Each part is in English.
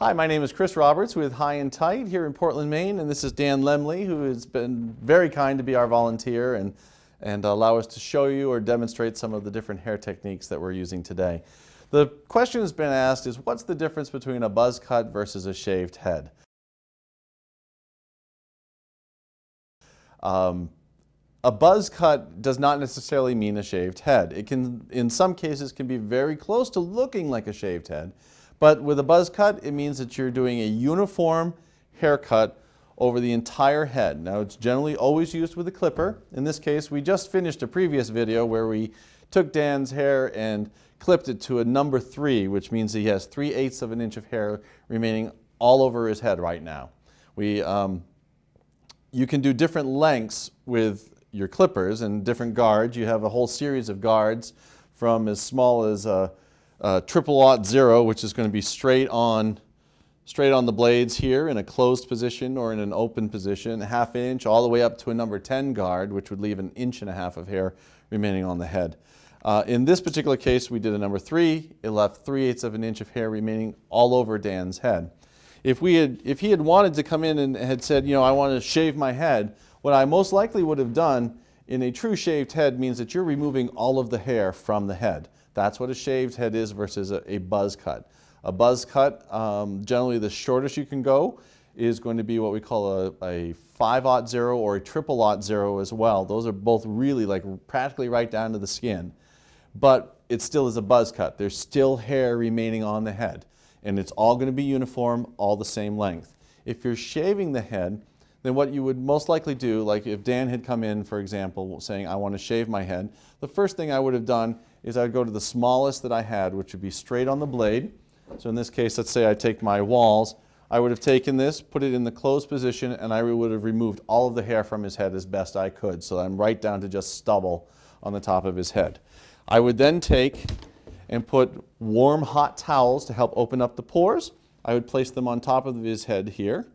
Hi, my name is Chris Roberts with High and Tight here in Portland, Maine, and this is Dan Lemley, who has been very kind to be our volunteer and, and allow us to show you or demonstrate some of the different hair techniques that we're using today. The question that's been asked is what's the difference between a buzz cut versus a shaved head? Um, a buzz cut does not necessarily mean a shaved head. It can, in some cases, can be very close to looking like a shaved head, but with a buzz cut, it means that you're doing a uniform haircut over the entire head. Now it's generally always used with a clipper. In this case, we just finished a previous video where we took Dan's hair and clipped it to a number three, which means he has three eighths of an inch of hair remaining all over his head right now. We, um, you can do different lengths with your clippers and different guards. You have a whole series of guards from as small as a uh, triple aught zero, which is going to be straight on, straight on the blades here in a closed position or in an open position, a half inch, all the way up to a number 10 guard, which would leave an inch and a half of hair remaining on the head. Uh, in this particular case, we did a number three. It left 3 eighths of an inch of hair remaining all over Dan's head. If, we had, if he had wanted to come in and had said, you know, I want to shave my head, what I most likely would have done in a true shaved head means that you're removing all of the hair from the head. That's what a shaved head is versus a, a buzz cut. A buzz cut, um, generally the shortest you can go is going to be what we call a, a 5 zero or a triple aught zero as well. Those are both really like practically right down to the skin. But it still is a buzz cut. There's still hair remaining on the head. And it's all going to be uniform, all the same length. If you're shaving the head, then what you would most likely do, like if Dan had come in, for example, saying, I want to shave my head, the first thing I would have done is I would go to the smallest that I had, which would be straight on the blade. So in this case, let's say I take my Wahls. I would have taken this, put it in the closed position, and I would have removed all of the hair from his head as best I could. So I'm right down to just stubble on the top of his head. I would then take and put warm hot towels to help open up the pores. I would place them on top of his head here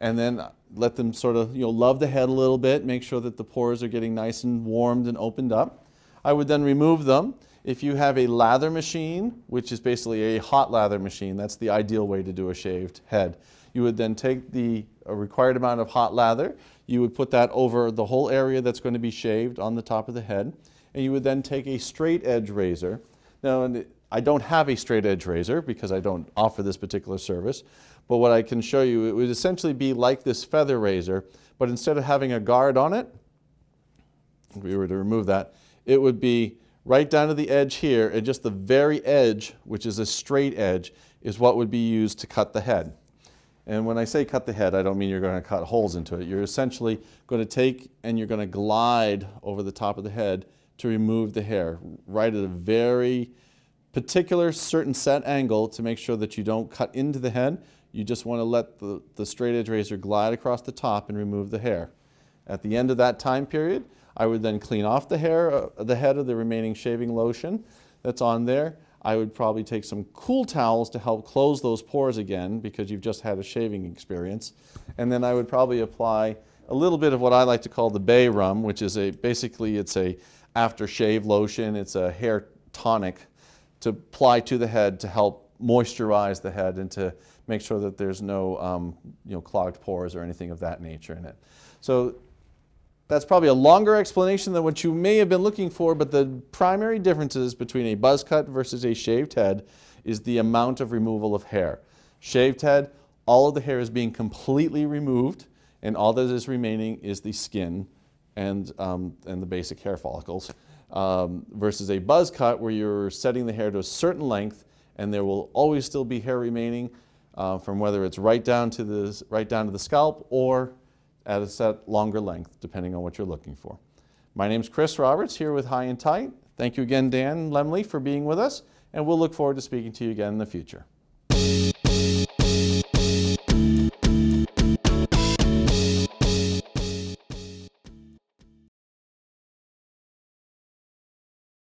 and then let them sort of you know love the head a little bit, make sure that the pores are getting nice and warmed and opened up. I would then remove them. If you have a lather machine, which is basically a hot lather machine, that's the ideal way to do a shaved head. You would then take the uh, required amount of hot lather, you would put that over the whole area that's going to be shaved on the top of the head, and you would then take a straight edge razor. Now, I don't have a straight edge razor because I don't offer this particular service, but what I can show you, it would essentially be like this feather razor, but instead of having a guard on it, if we were to remove that, it would be right down to the edge here, and just the very edge, which is a straight edge, is what would be used to cut the head. And when I say cut the head, I don't mean you're going to cut holes into it. You're essentially going to take and you're going to glide over the top of the head to remove the hair, right at a very particular certain set angle to make sure that you don't cut into the head. You just want to let the, the straight edge razor glide across the top and remove the hair. At the end of that time period, I would then clean off the hair, uh, the head of the remaining shaving lotion that's on there. I would probably take some cool towels to help close those pores again because you've just had a shaving experience. And then I would probably apply a little bit of what I like to call the bay rum, which is a basically it's a aftershave lotion. It's a hair tonic to apply to the head to help moisturize the head and to make sure that there's no um, you know, clogged pores or anything of that nature in it. So that's probably a longer explanation than what you may have been looking for, but the primary differences between a buzz cut versus a shaved head is the amount of removal of hair. Shaved head, all of the hair is being completely removed, and all that is remaining is the skin and, um, and the basic hair follicles, um, versus a buzz cut where you're setting the hair to a certain length, and there will always still be hair remaining uh, from whether it's right down to the, right down to the scalp or at a set longer length, depending on what you're looking for. My name is Chris Roberts here with High and Tight. Thank you again, Dan Lemley, for being with us, and we'll look forward to speaking to you again in the future.